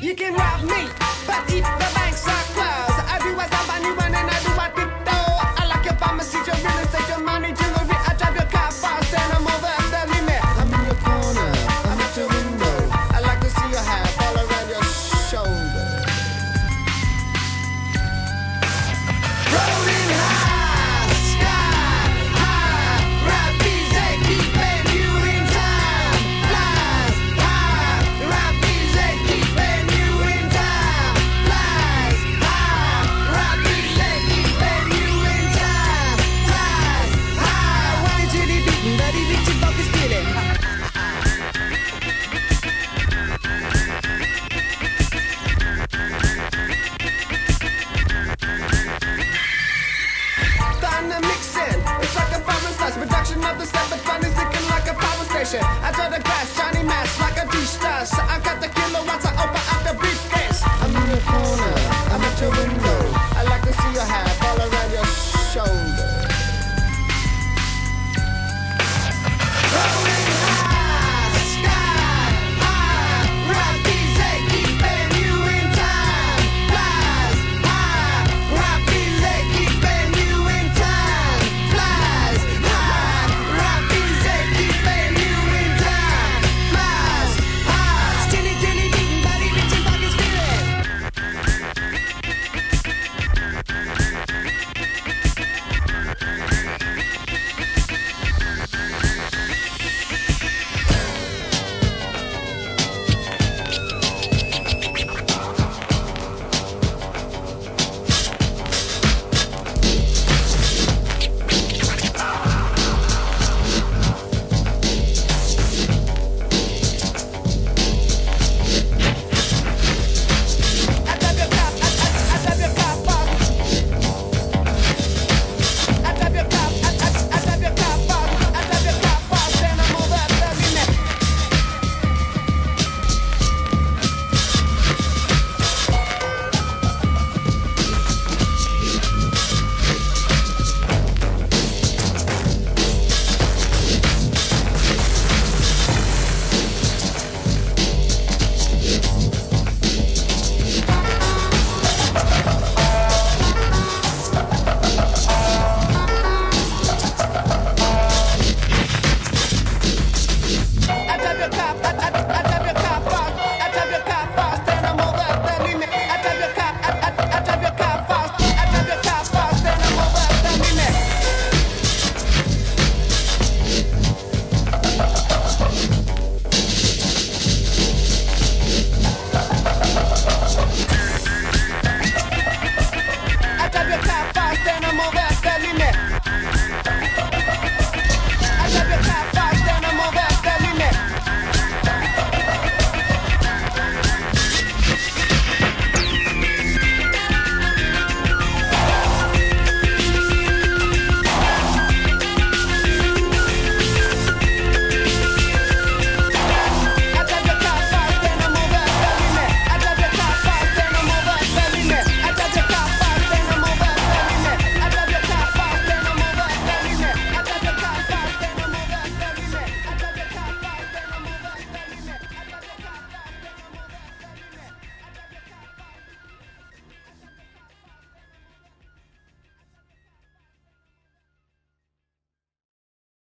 you can rob me, but if the banks are closed, everyone's a bunny running. mission. I tell the class, Johnny Mass, like